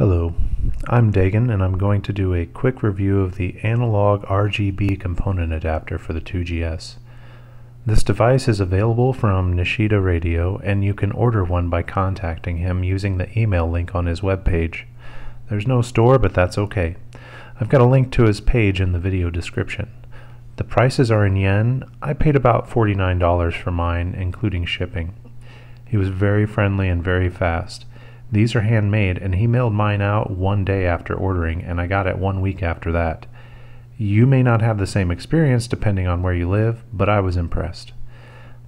Hello, I'm Dagen and I'm going to do a quick review of the analog RGB component adapter for the IIgs. This device is available from Nishida Radio and you can order one by contacting him using the email link on his webpage. There's no store but that's okay. I've got a link to his page in the video description. The prices are in yen. I paid about $49 for mine including shipping. He was very friendly and very fast. These are handmade, and he mailed mine out one day after ordering, and I got it one week after that. You may not have the same experience depending on where you live, but I was impressed.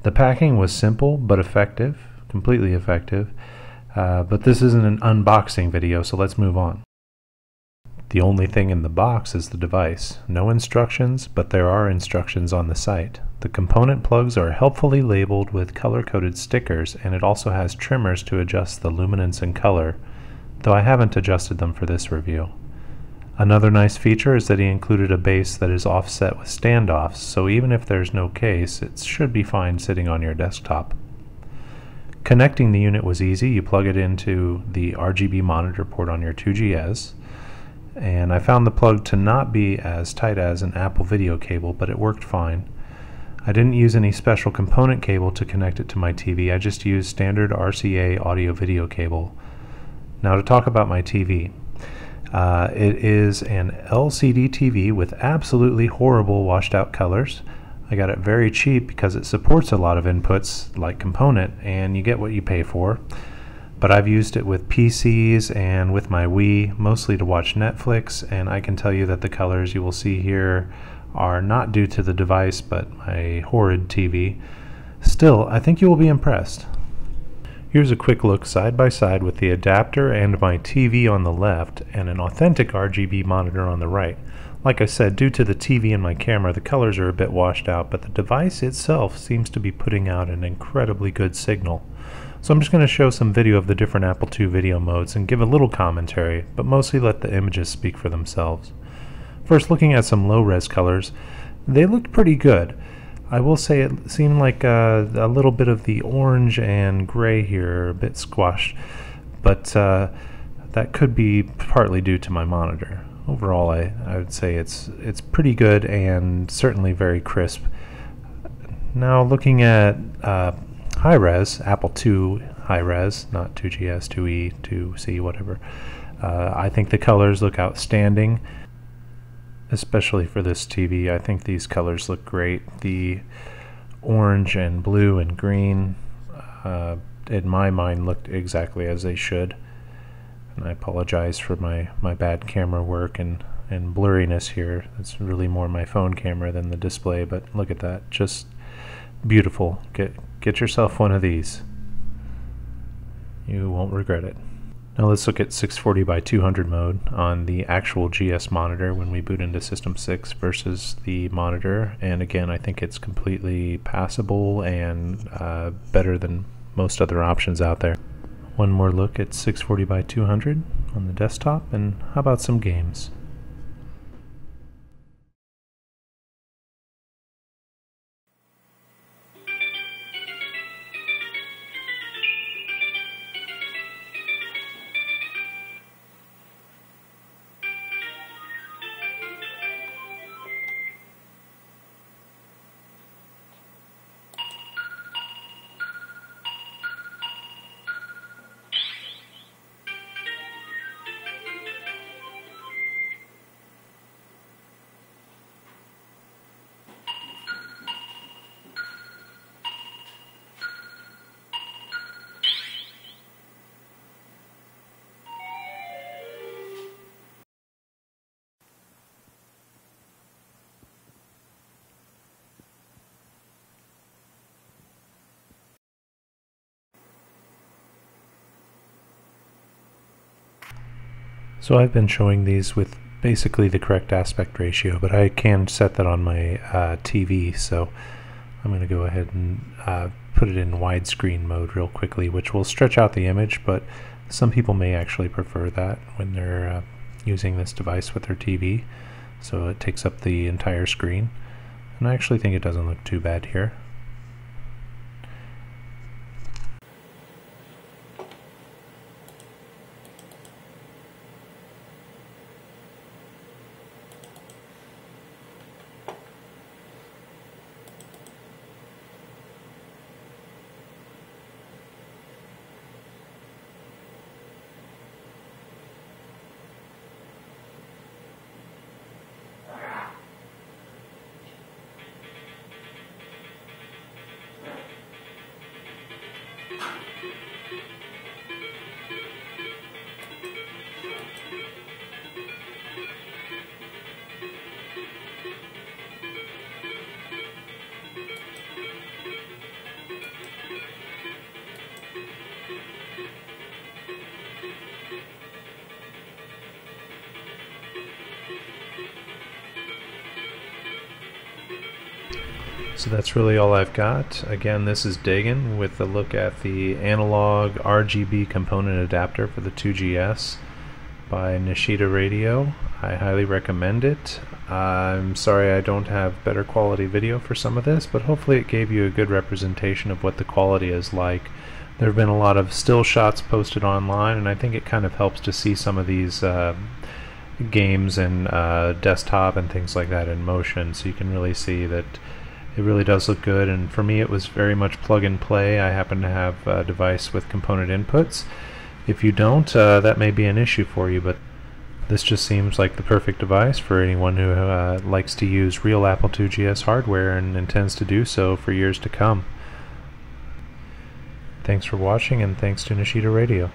The packing was simple but effective, completely effective, uh, but this isn't an unboxing video, so let's move on. The only thing in the box is the device. No instructions, but there are instructions on the site. The component plugs are helpfully labeled with color-coded stickers and it also has trimmers to adjust the luminance and color, though I haven't adjusted them for this review. Another nice feature is that he included a base that is offset with standoffs, so even if there's no case, it should be fine sitting on your desktop. Connecting the unit was easy. You plug it into the RGB monitor port on your IIgs, and I found the plug to not be as tight as an Apple video cable, but it worked fine. I didn't use any special component cable to connect it to my TV, I just used standard RCA audio video cable. Now to talk about my TV. Uh, it is an LCD TV with absolutely horrible washed out colors. I got it very cheap because it supports a lot of inputs like component and you get what you pay for but I've used it with PCs and with my Wii, mostly to watch Netflix, and I can tell you that the colors you will see here are not due to the device, but my horrid TV. Still, I think you will be impressed. Here's a quick look side by side with the adapter and my TV on the left and an authentic RGB monitor on the right. Like I said, due to the TV and my camera, the colors are a bit washed out, but the device itself seems to be putting out an incredibly good signal. So I'm just going to show some video of the different Apple II video modes and give a little commentary, but mostly let the images speak for themselves. First, looking at some low-res colors, they looked pretty good. I will say it seemed like uh, a little bit of the orange and gray here, a bit squashed, but uh, that could be partly due to my monitor. Overall, I, I would say it's it's pretty good and certainly very crisp. Now, looking at uh, high res, Apple II high res, not IIgs, IIe, IIc, whatever. Uh, I think the colors look outstanding, especially for this TV. I think these colors look great. The orange and blue and green, uh, in my mind, looked exactly as they should. And I apologize for my, my bad camera work and, and blurriness here. It's really more my phone camera than the display, but look at that. Just beautiful. Get get yourself one of these. You won't regret it. Now let's look at 640 by 200 mode on the actual GS monitor when we boot into System 6 versus the monitor. And again, I think it's completely passable and uh, better than most other options out there. One more look at 640 by 200 on the desktop and how about some games? So I've been showing these with basically the correct aspect ratio, but I can set that on my uh, TV, so I'm going to go ahead and uh, put it in widescreen mode real quickly, which will stretch out the image, but some people may actually prefer that when they're uh, using this device with their TV, so it takes up the entire screen. And I actually think it doesn't look too bad here. So that's really all I've got. Again, this is Dagen with a look at the analog RGB component adapter for the IIgs by Nishida Radio. I highly recommend it. I'm sorry I don't have better quality video for some of this, but hopefully it gave you a good representation of what the quality is like. There have been a lot of still shots posted online, and I think it kind of helps to see some of these uh, games and uh, desktop and things like that in motion, so you can really see that it really does look good. And for me, it was very much plug and play. I happen to have a device with component inputs. If you don't, uh, that may be an issue for you, but this just seems like the perfect device for anyone who uh, likes to use real Apple IIgs hardware and intends to do so for years to come. Thanks for watching and thanks to Nishida Radio.